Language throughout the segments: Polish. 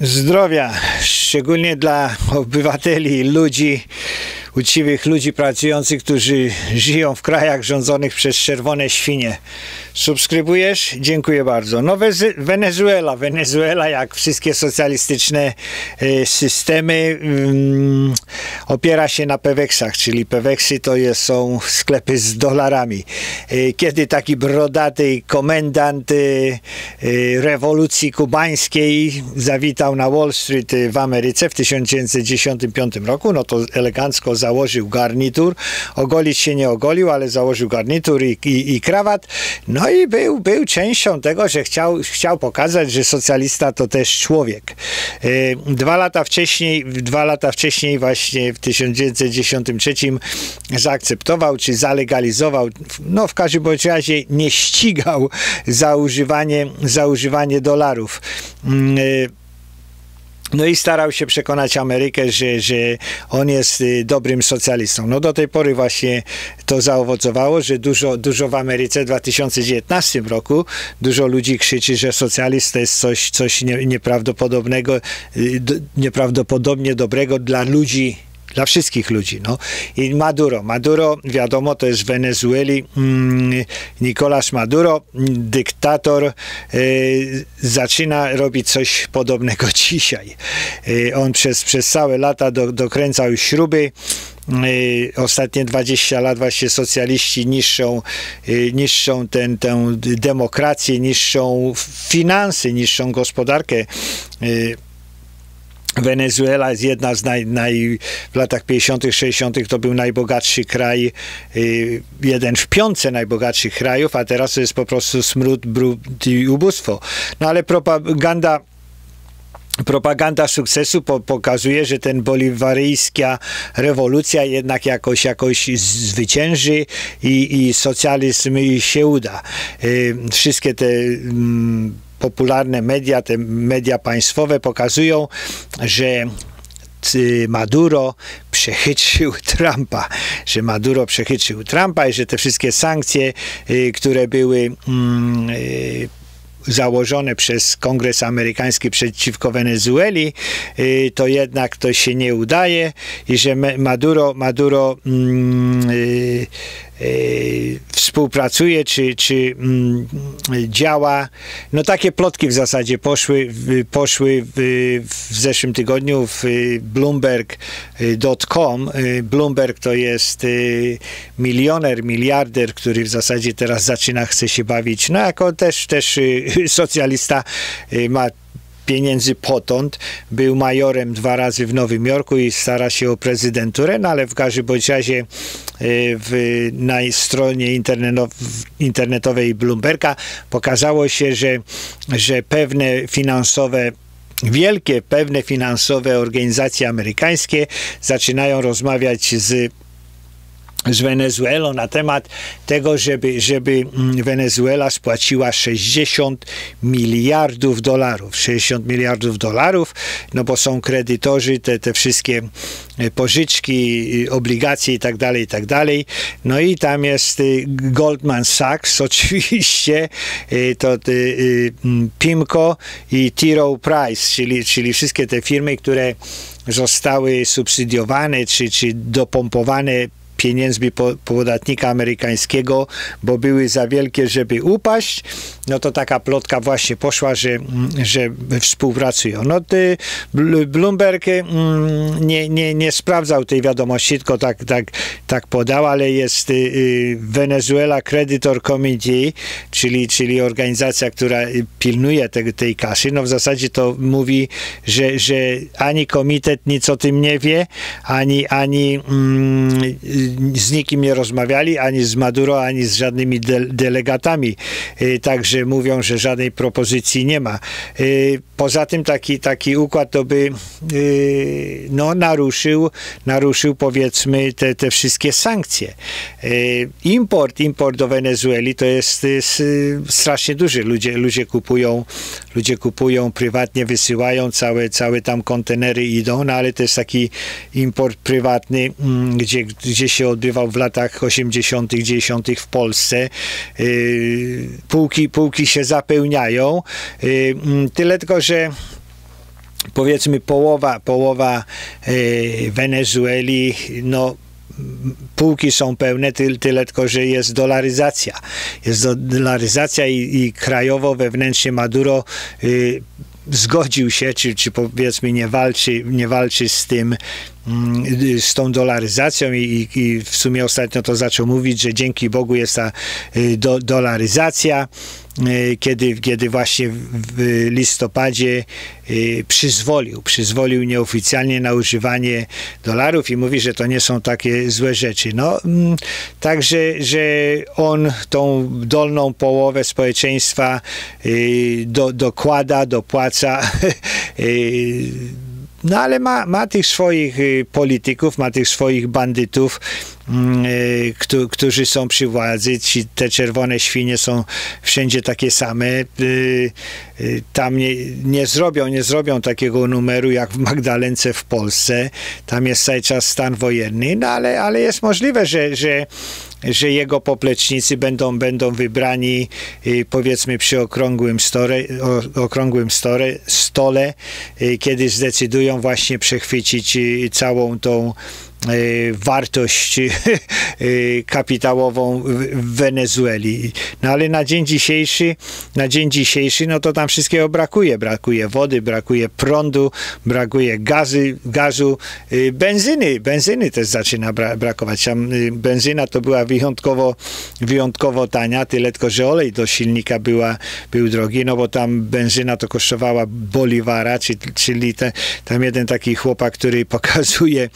Zdrowia, szczególnie dla obywateli, ludzi, uczciwych ludzi pracujących, którzy żyją w krajach rządzonych przez czerwone świnie. Subskrybujesz? Dziękuję bardzo. No Wenezuela, Wenezuela jak wszystkie socjalistyczne e, systemy um, opiera się na peweksach, czyli peweksy to jest, są sklepy z dolarami. E, kiedy taki brodaty komendant e, rewolucji kubańskiej zawitał na Wall Street w Ameryce w 1995 roku, no to elegancko założył garnitur, ogolić się nie ogolił, ale założył garnitur i, i, i krawat, no no i był, był częścią tego, że chciał, chciał pokazać, że socjalista to też człowiek. Y, dwa lata wcześniej, dwa lata wcześniej właśnie w 1993 zaakceptował, czy zalegalizował, no w każdym bądź razie nie ścigał za używanie, za używanie dolarów. No i starał się przekonać Amerykę, że, że on jest y, dobrym socjalistą. No do tej pory właśnie to zaowocowało, że dużo, dużo w Ameryce w 2019 roku dużo ludzi krzyczy, że socjalist to jest coś, coś nieprawdopodobnego, y, nieprawdopodobnie dobrego dla ludzi dla wszystkich ludzi. No. I Maduro. Maduro, wiadomo, to jest z Wenezueli. Mm, Nicolas Maduro, dyktator, y, zaczyna robić coś podobnego dzisiaj. Y, on przez, przez całe lata do, dokręcał śruby. Y, ostatnie 20 lat właśnie socjaliści niszczą, niszczą ten, tę demokrację, niszczą finanse, niszczą gospodarkę. Wenezuela jest jedna z naj, naj, w latach 50., 60. to był najbogatszy kraj, y, jeden w piątce najbogatszych krajów, a teraz to jest po prostu smród, brud i ubóstwo. No ale propaganda propaganda sukcesu po, pokazuje, że ten boliwaryjska rewolucja jednak jakoś, jakoś zwycięży i, i socjalizm się uda. Y, wszystkie te mm, popularne media, te media państwowe pokazują, że Maduro przechytrzył Trumpa, że Maduro przechytrzył Trumpa i że te wszystkie sankcje, y, które były mm, y, założone przez Kongres Amerykański przeciwko Wenezueli, y, to jednak to się nie udaje i że Maduro, Maduro mm, Y, współpracuje, czy, czy mm, działa. No takie plotki w zasadzie poszły, poszły w, w zeszłym tygodniu w Bloomberg.com. Y, Bloomberg to jest milioner, miliarder, który w zasadzie teraz zaczyna, chce się bawić, no jako też, też socjalista ma pieniędzy potąd. Był majorem dwa razy w Nowym Jorku i stara się o prezydenturę, no ale w każdym bądź razie e, w, na stronie internetowej Bloomberga pokazało się, że, że pewne finansowe wielkie, pewne finansowe organizacje amerykańskie zaczynają rozmawiać z z Wenezuelą na temat tego, żeby, żeby mm, Wenezuela spłaciła 60 miliardów dolarów. 60 miliardów dolarów, no bo są kredytorzy, te, te wszystkie e, pożyczki, obligacje i tak dalej, i tak dalej. No i tam jest y, Goldman Sachs, oczywiście, to mm, PIMCO i T. Rowe Price, czyli, czyli wszystkie te firmy, które zostały subsydiowane czy, czy dopompowane pieniędzmi podatnika amerykańskiego, bo były za wielkie, żeby upaść, no to taka plotka właśnie poszła, że, że współpracują. No ty, Bloomberg mm, nie, nie, nie sprawdzał tej wiadomości, tylko tak, tak, tak podał, ale jest y, y, Venezuela Creditor Committee, czyli, czyli organizacja, która pilnuje te, tej kasy. No w zasadzie to mówi, że, że ani komitet nic o tym nie wie, ani, ani mm, z nikim nie rozmawiali, ani z Maduro, ani z żadnymi de delegatami. Y, także mówią, że żadnej propozycji nie ma. Y, poza tym taki, taki układ to by y, no, naruszył, naruszył powiedzmy te, te wszystkie sankcje. Import, import do Wenezueli to jest, jest strasznie duży. Ludzie, ludzie kupują, ludzie kupują prywatnie, wysyłają, całe, całe tam kontenery idą, no ale to jest taki import prywatny, mm, gdzie, gdzie się odbywał w latach 80., 90. w Polsce. Y, półki, półki się zapełniają. Y, mm, tyle tylko, że powiedzmy połowa, połowa Wenezueli, no półki są pełne, tyle tylko, że jest dolaryzacja. Jest dolaryzacja i, i krajowo, wewnętrznie Maduro y, zgodził się, czy, czy powiedzmy nie walczy, nie walczy z tym, mm, z tą dolaryzacją i, i, w sumie ostatnio to zaczął mówić, że dzięki Bogu jest ta y, do, dolaryzacja Y, kiedy, kiedy właśnie w listopadzie y, przyzwolił, przyzwolił nieoficjalnie na używanie dolarów i mówi, że to nie są takie złe rzeczy. No, mm, także, że on tą dolną połowę społeczeństwa do, dokłada, dopłaca No ale ma, ma tych swoich y, polityków, ma tych swoich bandytów, mm, y, którzy są przy władzy. Ci, te czerwone świnie są wszędzie takie same. Y, tam nie, nie, zrobią, nie zrobią takiego numeru jak w Magdalence w Polsce. Tam jest cały czas stan wojenny, no ale, ale jest możliwe, że, że że jego poplecznicy będą, będą wybrani y, powiedzmy przy okrągłym, stole, okrągłym stole, stole, kiedy zdecydują właśnie przechwycić y, całą tą Y, wartość y, kapitałową w Wenezueli. No ale na dzień dzisiejszy, na dzień dzisiejszy, no to tam wszystkiego brakuje. Brakuje wody, brakuje prądu, brakuje gazy, gazu, y, benzyny. Benzyny też zaczyna brakować. Tam benzyna to była wyjątkowo, wyjątkowo tania, tyle tylko, że olej do silnika była, był drogi, no bo tam benzyna to kosztowała boliwara, czyli te, tam jeden taki chłopak, który pokazuje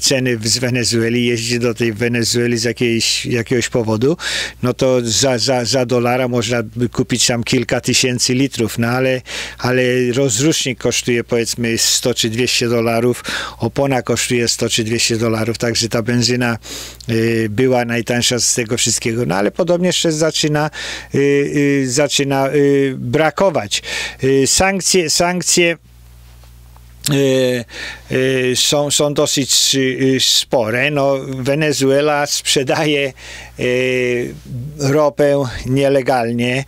cenę ceny z Wenezueli, jeździ do tej Wenezueli z jakiejś, jakiegoś powodu, no to za, za, za dolara można by kupić tam kilka tysięcy litrów, no ale, ale rozrusznik kosztuje powiedzmy 100 czy 200 dolarów, opona kosztuje 100 czy 200 dolarów, także ta benzyna y, była najtańsza z tego wszystkiego, no ale podobnie jeszcze zaczyna, y, y, zaczyna y, brakować. Y, sankcje, sankcje są, są dosyć y, spore. No, Wenezuela sprzedaje ropę nielegalnie.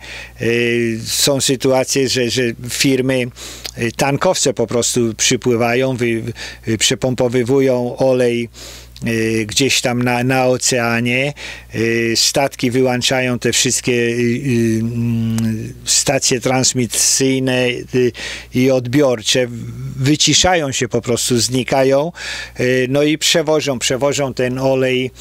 Są sytuacje, że, że firmy tankowce po prostu przypływają, wy, przepompowywują olej Y, gdzieś tam na, na oceanie. Y, statki wyłączają te wszystkie y, mm, stacje transmisyjne i odbiorcze, wyciszają się po prostu, znikają, no i przewożą, przewożą ten olej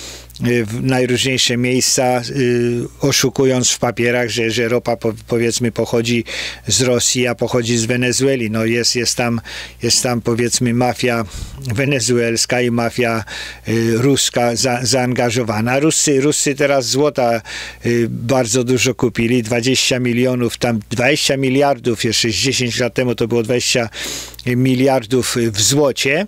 w najróżniejsze miejsca, y, oszukując w papierach, że, że ropa powiedzmy pochodzi z Rosji, a pochodzi z Wenezueli. No jest, jest, tam, jest tam powiedzmy mafia wenezuelska i mafia y, ruska za, zaangażowana. Ruscy, Ruscy teraz złota y, bardzo dużo kupili, 20 milionów, tam 20 miliardów, jeszcze 10 lat temu to było 20 miliardów w złocie.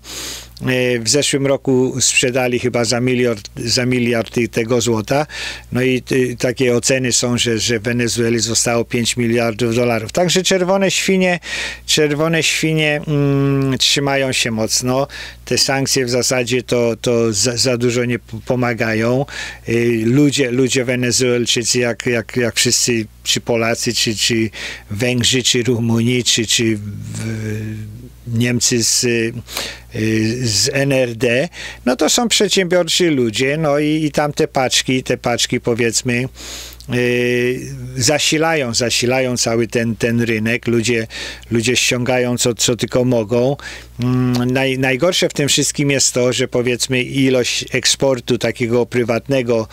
E, w zeszłym roku sprzedali chyba za miliard, za miliard tego złota. No i takie oceny są, że, że Wenezueli zostało 5 miliardów dolarów. Także czerwone świnie, czerwone świnie mm, trzymają się mocno. Te sankcje w zasadzie to, to za, za dużo nie pomagają. E, ludzie, ludzie Wenezuelczycy, jak, jak, jak wszyscy, czy Polacy, czy, czy Węgrzy, czy Rumuni, czy, czy w, Niemcy z, y, z NRD, no to są przedsiębiorczy ludzie, no i, i tam te paczki, te paczki powiedzmy, Yy, zasilają, zasilają cały ten, ten rynek. Ludzie, ludzie ściągają co, co tylko mogą. Mm, naj, najgorsze w tym wszystkim jest to, że powiedzmy ilość eksportu takiego prywatnego,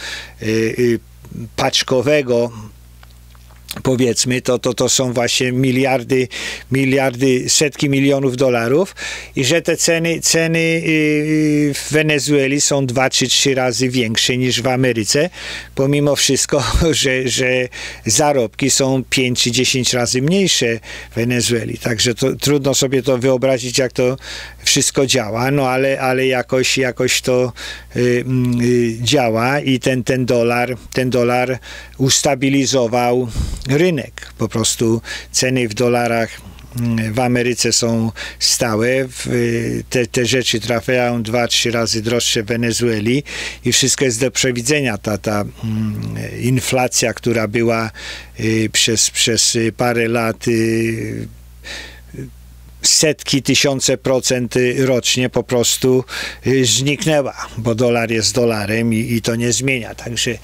paczkowego powiedzmy, to, to, to są właśnie miliardy, miliardy, setki milionów dolarów i że te ceny, ceny y, y, w Wenezueli są dwa czy trzy razy większe niż w Ameryce, pomimo wszystko, że, że zarobki są 5 czy 10 razy mniejsze w Wenezueli. Także to, trudno sobie to wyobrazić, jak to wszystko działa, no ale, ale jakoś, jakoś to y, mm, y, działa i ten, ten dolar, ten dolar ustabilizował rynek. Po prostu ceny w dolarach mm, w Ameryce są stałe, te, te rzeczy trafiają dwa, trzy razy droższe w Wenezueli i wszystko jest do przewidzenia. Ta, ta mm, inflacja, która była y, przez, przez parę lat setki, tysiące procent rocznie po prostu y, zniknęła, bo dolar jest dolarem i, i to nie zmienia. Także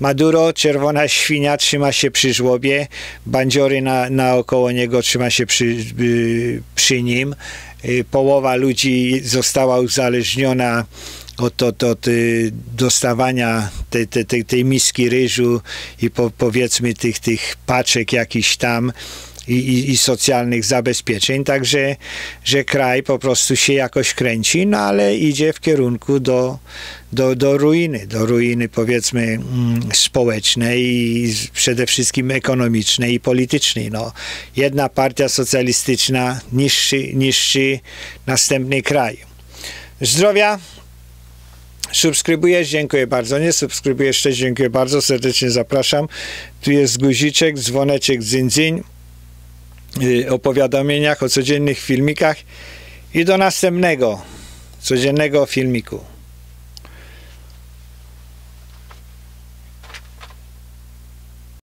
Maduro, czerwona świnia, trzyma się przy żłobie, bandziory na, naokoło niego trzyma się przy, y, przy nim. Y, Połowa ludzi została uzależniona od, od, od dostawania tej, tej, tej miski ryżu i po, powiedzmy tych, tych paczek jakichś tam i, i, i socjalnych zabezpieczeń, także że kraj po prostu się jakoś kręci, no ale idzie w kierunku do, do, do ruiny, do ruiny powiedzmy mm, społecznej i przede wszystkim ekonomicznej i politycznej. No, jedna partia socjalistyczna niszczy, niszczy następny kraj. Zdrowia, subskrybujesz, dziękuję bardzo. Nie subskrybujesz też, dziękuję bardzo. Serdecznie zapraszam. Tu jest guziczek, dzwoneczek, dzyń, dzyń. Y, O powiadomieniach, o codziennych filmikach i do następnego codziennego filmiku.